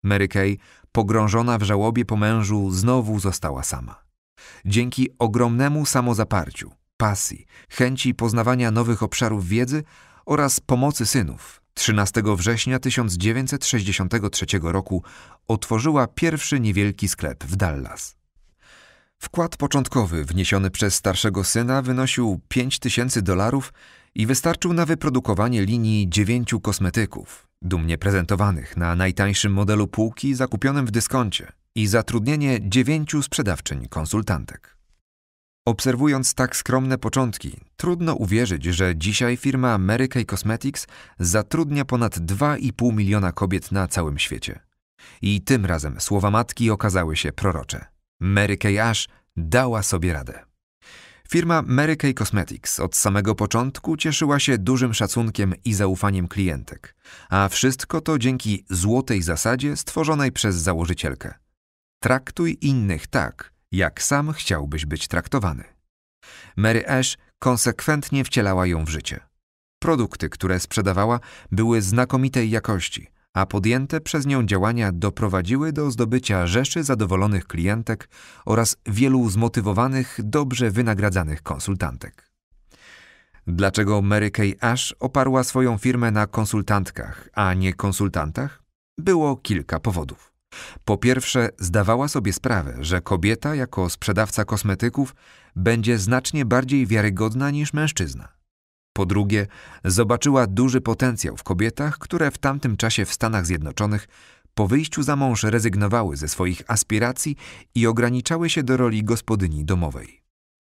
Mary Kay, pogrążona w żałobie po mężu, znowu została sama. Dzięki ogromnemu samozaparciu, pasji, chęci poznawania nowych obszarów wiedzy oraz pomocy synów, 13 września 1963 roku otworzyła pierwszy niewielki sklep w Dallas. Wkład początkowy wniesiony przez starszego syna wynosił 5 tysięcy dolarów i wystarczył na wyprodukowanie linii dziewięciu kosmetyków, dumnie prezentowanych na najtańszym modelu półki zakupionym w dyskoncie i zatrudnienie dziewięciu sprzedawczyń konsultantek. Obserwując tak skromne początki, trudno uwierzyć, że dzisiaj firma Kay Cosmetics zatrudnia ponad 2,5 miliona kobiet na całym świecie. I tym razem słowa matki okazały się prorocze. Mary Kay Ash dała sobie radę. Firma Mary Kay Cosmetics od samego początku cieszyła się dużym szacunkiem i zaufaniem klientek, a wszystko to dzięki złotej zasadzie stworzonej przez założycielkę. Traktuj innych tak, jak sam chciałbyś być traktowany. Mary Ash konsekwentnie wcielała ją w życie. Produkty, które sprzedawała, były znakomitej jakości – a podjęte przez nią działania doprowadziły do zdobycia rzeszy zadowolonych klientek oraz wielu zmotywowanych, dobrze wynagradzanych konsultantek. Dlaczego Mary Kay Ash oparła swoją firmę na konsultantkach, a nie konsultantach? Było kilka powodów. Po pierwsze, zdawała sobie sprawę, że kobieta jako sprzedawca kosmetyków będzie znacznie bardziej wiarygodna niż mężczyzna. Po drugie, zobaczyła duży potencjał w kobietach, które w tamtym czasie w Stanach Zjednoczonych po wyjściu za mąż rezygnowały ze swoich aspiracji i ograniczały się do roli gospodyni domowej.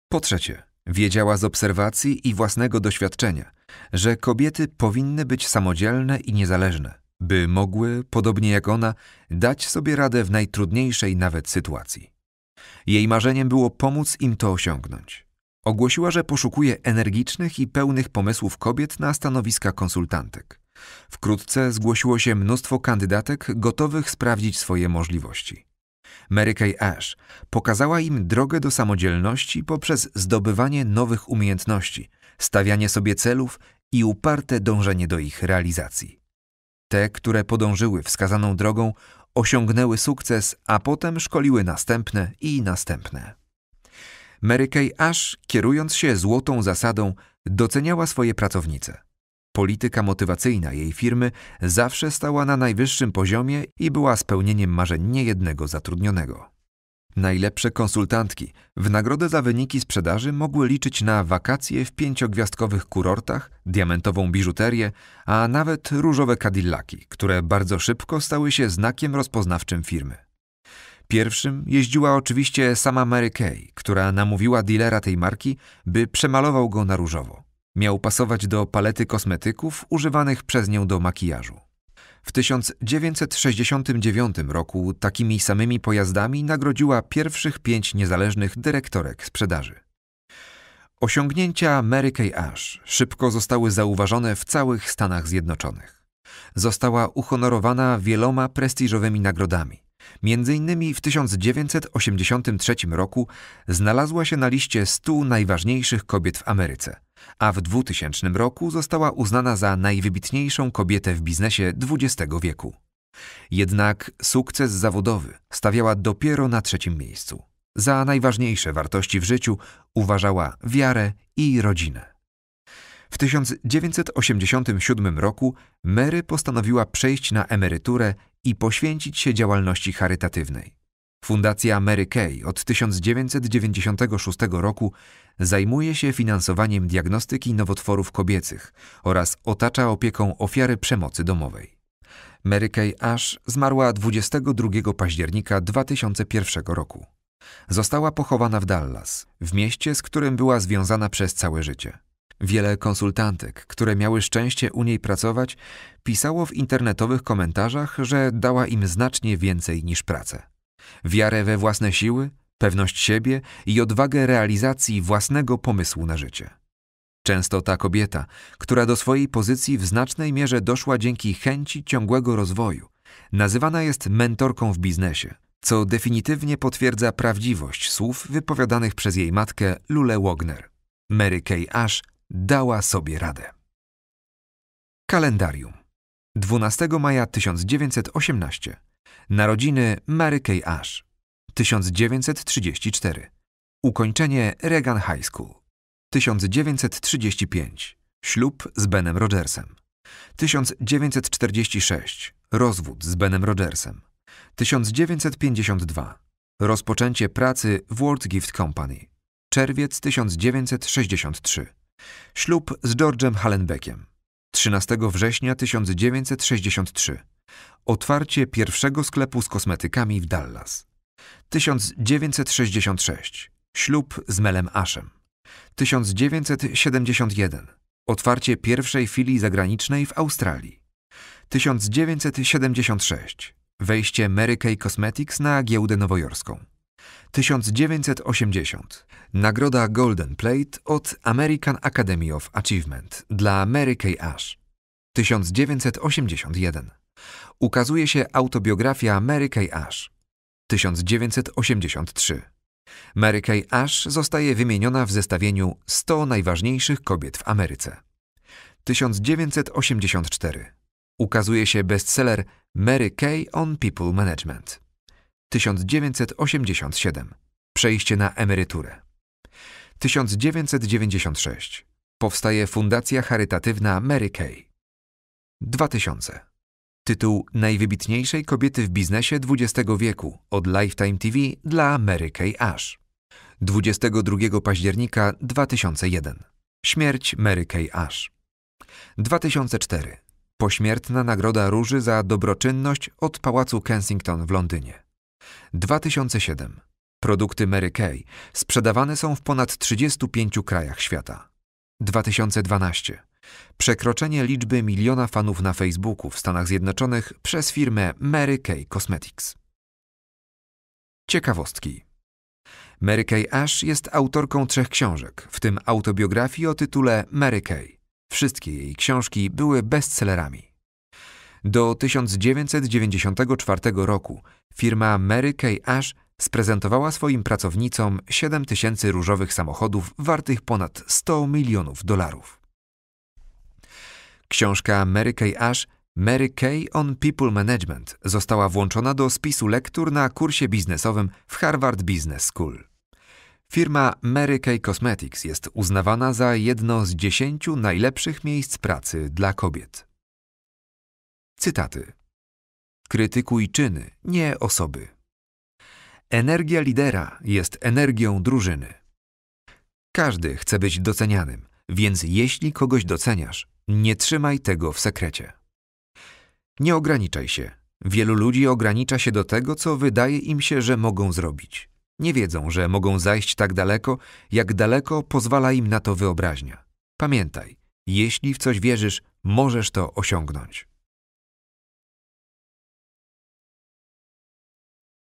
Po trzecie, wiedziała z obserwacji i własnego doświadczenia, że kobiety powinny być samodzielne i niezależne, by mogły, podobnie jak ona, dać sobie radę w najtrudniejszej nawet sytuacji. Jej marzeniem było pomóc im to osiągnąć. Ogłosiła, że poszukuje energicznych i pełnych pomysłów kobiet na stanowiska konsultantek. Wkrótce zgłosiło się mnóstwo kandydatek gotowych sprawdzić swoje możliwości. Mary Kay Ash pokazała im drogę do samodzielności poprzez zdobywanie nowych umiejętności, stawianie sobie celów i uparte dążenie do ich realizacji. Te, które podążyły wskazaną drogą, osiągnęły sukces, a potem szkoliły następne i następne. Mary Kay Ash, kierując się złotą zasadą, doceniała swoje pracownice. Polityka motywacyjna jej firmy zawsze stała na najwyższym poziomie i była spełnieniem marzeń niejednego zatrudnionego. Najlepsze konsultantki w nagrodę za wyniki sprzedaży mogły liczyć na wakacje w pięciogwiazdkowych kurortach, diamentową biżuterię, a nawet różowe Cadillaki, które bardzo szybko stały się znakiem rozpoznawczym firmy. Pierwszym jeździła oczywiście sama Mary Kay, która namówiła dealera tej marki, by przemalował go na różowo. Miał pasować do palety kosmetyków używanych przez nią do makijażu. W 1969 roku takimi samymi pojazdami nagrodziła pierwszych pięć niezależnych dyrektorek sprzedaży. Osiągnięcia Mary Kay Ash szybko zostały zauważone w całych Stanach Zjednoczonych. Została uhonorowana wieloma prestiżowymi nagrodami. Między innymi w 1983 roku znalazła się na liście 100 najważniejszych kobiet w Ameryce, a w 2000 roku została uznana za najwybitniejszą kobietę w biznesie XX wieku. Jednak sukces zawodowy stawiała dopiero na trzecim miejscu. Za najważniejsze wartości w życiu uważała wiarę i rodzinę. W 1987 roku Mary postanowiła przejść na emeryturę i poświęcić się działalności charytatywnej. Fundacja Mary Kay od 1996 roku zajmuje się finansowaniem diagnostyki nowotworów kobiecych oraz otacza opieką ofiary przemocy domowej. Mary Kay Ash zmarła 22 października 2001 roku. Została pochowana w Dallas, w mieście, z którym była związana przez całe życie. Wiele konsultantek, które miały szczęście u niej pracować, pisało w internetowych komentarzach, że dała im znacznie więcej niż pracę. Wiarę we własne siły, pewność siebie i odwagę realizacji własnego pomysłu na życie. Często ta kobieta, która do swojej pozycji w znacznej mierze doszła dzięki chęci ciągłego rozwoju, nazywana jest mentorką w biznesie, co definitywnie potwierdza prawdziwość słów wypowiadanych przez jej matkę Lule Wagner. Mary Kay Ash dała sobie radę. Kalendarium 12 maja 1918 Narodziny Mary Kay Ash. 1934 Ukończenie Reagan High School. 1935 Ślub z Benem Rogersem. 1946 Rozwód z Benem Rogersem. 1952 Rozpoczęcie pracy w World Gift Company. Czerwiec 1963 Ślub z George'em Hallenbeckiem. 13 września 1963 Otwarcie pierwszego sklepu z kosmetykami w Dallas. 1966 Ślub z Melem Ashem. 1971 Otwarcie pierwszej filii zagranicznej w Australii. 1976 Wejście Mary Kay Cosmetics na giełdę nowojorską. 1980 Nagroda Golden Plate od American Academy of Achievement dla Mary Kay Ash. 1981 Ukazuje się autobiografia Mary Kay Ash 1983 Mary Kay Ash zostaje wymieniona w zestawieniu 100 najważniejszych kobiet w Ameryce. 1984. Ukazuje się bestseller Mary Kay on People Management. 1987. Przejście na emeryturę. 1996. Powstaje Fundacja Charytatywna Mary Kay. 2000. Tytuł najwybitniejszej kobiety w biznesie XX wieku od Lifetime TV dla Mary Kay Ash. 22 października 2001. Śmierć Mary Kay Ash. 2004. Pośmiertna Nagroda Róży za dobroczynność od Pałacu Kensington w Londynie. 2007. Produkty Mary Kay sprzedawane są w ponad 35 krajach świata. 2012. Przekroczenie liczby miliona fanów na Facebooku w Stanach Zjednoczonych przez firmę Mary Kay Cosmetics. Ciekawostki. Mary Kay Ash jest autorką trzech książek, w tym autobiografii o tytule Mary Kay. Wszystkie jej książki były bestsellerami. Do 1994 roku firma Mary Kay Ash sprezentowała swoim pracownicom 7 tysięcy różowych samochodów wartych ponad 100 milionów dolarów. Książka Mary Kay Ash Mary Kay on People Management została włączona do spisu lektur na kursie biznesowym w Harvard Business School. Firma Mary Kay Cosmetics jest uznawana za jedno z dziesięciu najlepszych miejsc pracy dla kobiet. Cytaty. Krytykuj czyny, nie osoby. Energia lidera jest energią drużyny. Każdy chce być docenianym, więc jeśli kogoś doceniasz, nie trzymaj tego w sekrecie. Nie ograniczaj się. Wielu ludzi ogranicza się do tego, co wydaje im się, że mogą zrobić. Nie wiedzą, że mogą zajść tak daleko, jak daleko pozwala im na to wyobraźnia. Pamiętaj, jeśli w coś wierzysz, możesz to osiągnąć.